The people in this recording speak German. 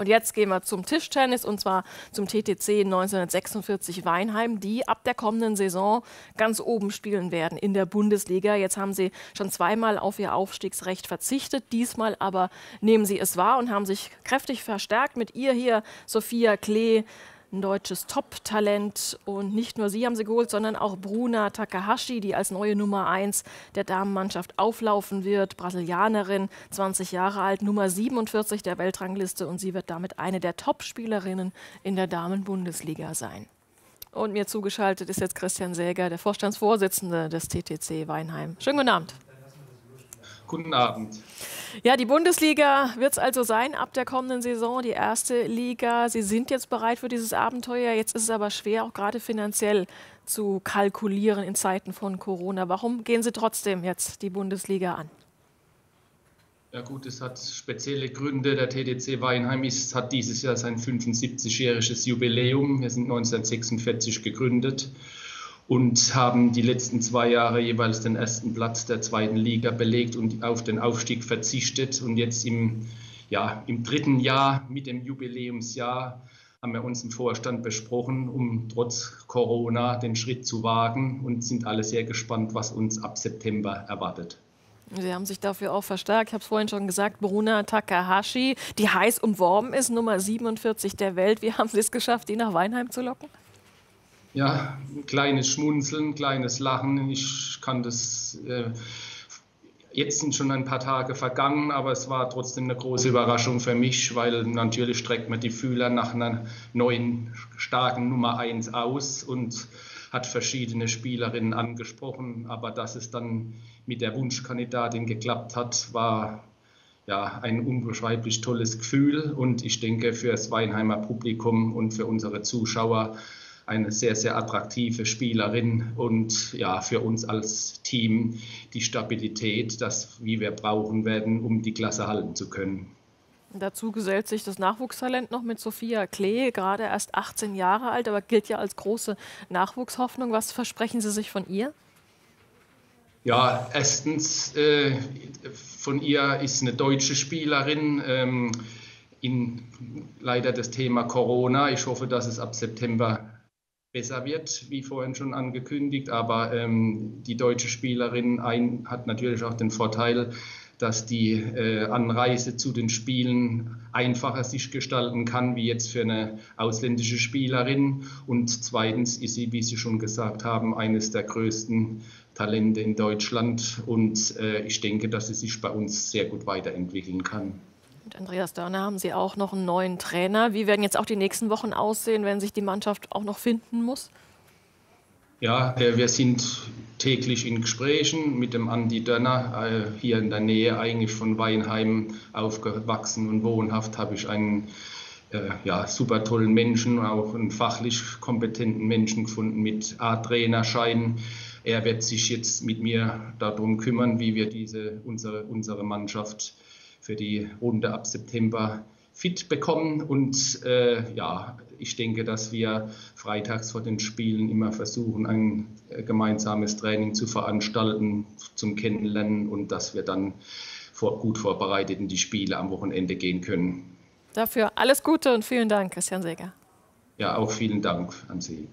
Und jetzt gehen wir zum Tischtennis und zwar zum TTC 1946 Weinheim, die ab der kommenden Saison ganz oben spielen werden in der Bundesliga. Jetzt haben sie schon zweimal auf ihr Aufstiegsrecht verzichtet. Diesmal aber nehmen sie es wahr und haben sich kräftig verstärkt mit ihr hier, Sophia Klee ein deutsches Top-Talent. Und nicht nur sie haben sie geholt, sondern auch Bruna Takahashi, die als neue Nummer 1 der Damenmannschaft auflaufen wird. Brasilianerin, 20 Jahre alt, Nummer 47 der Weltrangliste. Und sie wird damit eine der Top-Spielerinnen in der Damen-Bundesliga sein. Und mir zugeschaltet ist jetzt Christian Säger, der Vorstandsvorsitzende des TTC Weinheim. Schönen guten Abend. Guten Abend. Ja, die Bundesliga wird es also sein ab der kommenden Saison, die erste Liga. Sie sind jetzt bereit für dieses Abenteuer. Jetzt ist es aber schwer, auch gerade finanziell zu kalkulieren in Zeiten von Corona. Warum gehen Sie trotzdem jetzt die Bundesliga an? Ja gut, es hat spezielle Gründe. Der TDC Weinheim ist, hat dieses Jahr sein 75-jähriges Jubiläum. Wir sind 1946 gegründet und haben die letzten zwei Jahre jeweils den ersten Platz der zweiten Liga belegt und auf den Aufstieg verzichtet. Und jetzt im, ja, im dritten Jahr mit dem Jubiläumsjahr haben wir uns im Vorstand besprochen, um trotz Corona den Schritt zu wagen und sind alle sehr gespannt, was uns ab September erwartet. Sie haben sich dafür auch verstärkt. Ich habe es vorhin schon gesagt, Bruna Takahashi, die heiß umworben ist, Nummer 47 der Welt. Wie haben Sie es geschafft, die nach Weinheim zu locken? Ja, ein kleines Schmunzeln, kleines Lachen. Ich kann das. Äh, jetzt sind schon ein paar Tage vergangen, aber es war trotzdem eine große Überraschung für mich, weil natürlich streckt man die Fühler nach einer neuen starken Nummer 1 aus und hat verschiedene Spielerinnen angesprochen. Aber dass es dann mit der Wunschkandidatin geklappt hat, war ja, ein unbeschreiblich tolles Gefühl. Und ich denke, für das Weinheimer Publikum und für unsere Zuschauer eine sehr, sehr attraktive Spielerin und ja, für uns als Team die Stabilität, das wie wir brauchen werden, um die Klasse halten zu können. Dazu gesellt sich das Nachwuchstalent noch mit Sophia Klee, gerade erst 18 Jahre alt, aber gilt ja als große Nachwuchshoffnung. Was versprechen Sie sich von ihr? Ja, erstens, äh, von ihr ist eine deutsche Spielerin. Ähm, in leider das Thema Corona. Ich hoffe, dass es ab September besser wird, wie vorhin schon angekündigt. Aber ähm, die deutsche Spielerin ein, hat natürlich auch den Vorteil, dass die äh, Anreise zu den Spielen einfacher sich gestalten kann, wie jetzt für eine ausländische Spielerin. Und zweitens ist sie, wie Sie schon gesagt haben, eines der größten Talente in Deutschland. Und äh, ich denke, dass sie sich bei uns sehr gut weiterentwickeln kann. Mit Andreas Dörner haben Sie auch noch einen neuen Trainer. Wie werden jetzt auch die nächsten Wochen aussehen, wenn sich die Mannschaft auch noch finden muss? Ja, äh, wir sind täglich in Gesprächen mit dem Andi Dörner. Äh, hier in der Nähe eigentlich von Weinheim aufgewachsen und wohnhaft habe ich einen äh, ja, super tollen Menschen, auch einen fachlich kompetenten Menschen gefunden mit A-Trainerschein. Er wird sich jetzt mit mir darum kümmern, wie wir diese, unsere, unsere Mannschaft für die Runde ab September fit bekommen. Und äh, ja, ich denke, dass wir freitags vor den Spielen immer versuchen, ein äh, gemeinsames Training zu veranstalten, zum Kennenlernen und dass wir dann vor, gut vorbereitet in die Spiele am Wochenende gehen können. Dafür alles Gute und vielen Dank, Christian Seger. Ja, auch vielen Dank an Sie.